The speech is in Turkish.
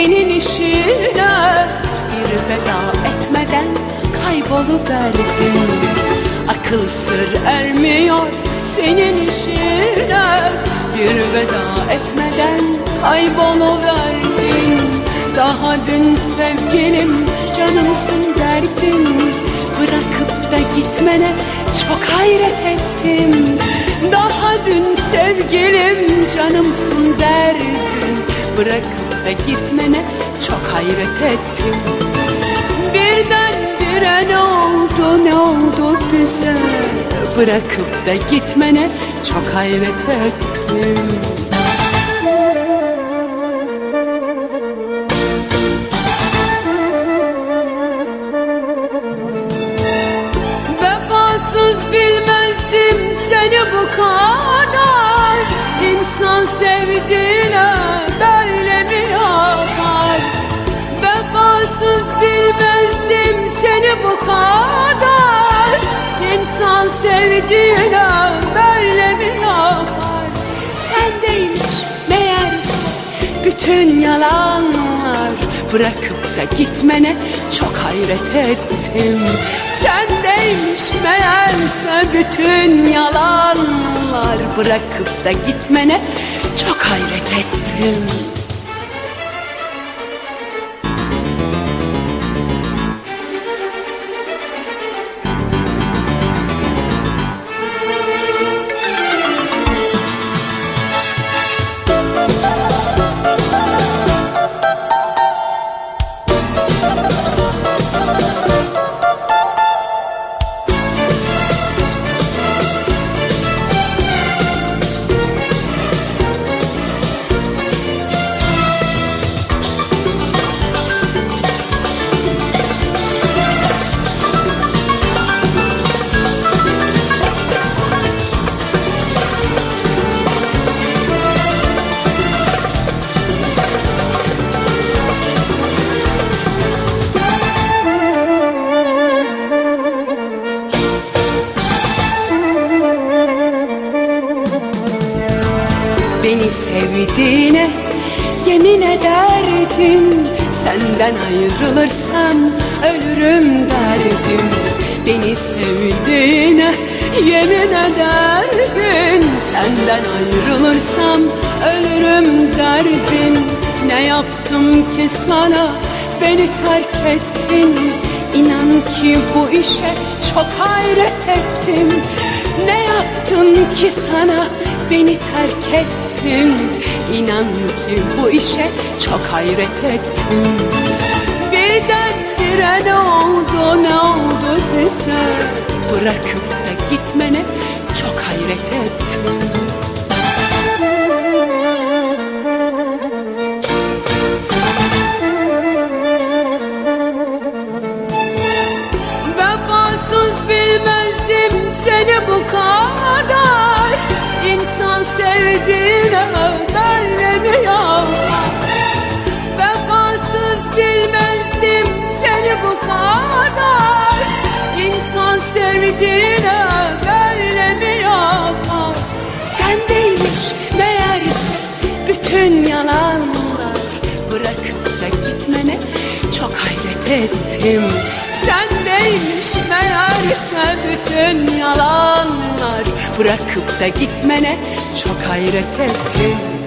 senin işine. Bir veda etmeden kayboluverdim. Akıl sır ermiyor senin işine. Bir veda etmeden kayboluverdin Daha dün sevgilim canımsın derdin Bırakıp da gitmene çok hayret ettim. Daha dün sevgilim canımsın derdin Bırakıp da gitmene çok hayret ettim. Birden bire ne oldu ne oldu bize? Bırakıp da gitmene çok hayret ettim bilmezdim seni bu kadar. İnsan sevdiğine böyle mi yapar? Vefasız bilmezdim seni bu kadar. İnsan sevdiğine böyle mi yapar? Sendeymiş meğerse bütün yalanlar. Bırakıp da gitmene çok hayret ettim Sendeymiş meğerse bütün yalanlar Bırakıp da gitmene çok hayret ettim Beni sevdiğine yemin ederdim. Senden ayrılırsam ölürüm derdim. Beni sevdiğine yemin ederdin Senden ayrılırsam ölürüm derdin Ne yaptım ki sana? Beni terk ettin. İnan ki bu işe çok hayret ettim. Ne yaptım ki sana? Beni terk ettin İnan ki bu işe çok hayret ettim. Birden bire ne oldu ne oldu bize Bırakıp da gitmene çok hayret ettim. Vefasız bilmezdim seni bu kadar sevdiğine yapar Vefasız bilmezdim seni bu kadar. İnsan sevdiğine mi yapar Sendeymiş meğerse bütün yalanlar. Bırakıp da gitmene çok hayret ettim. Sendeymiş meğerse bütün Bırakıp da gitmene çok hayret ettim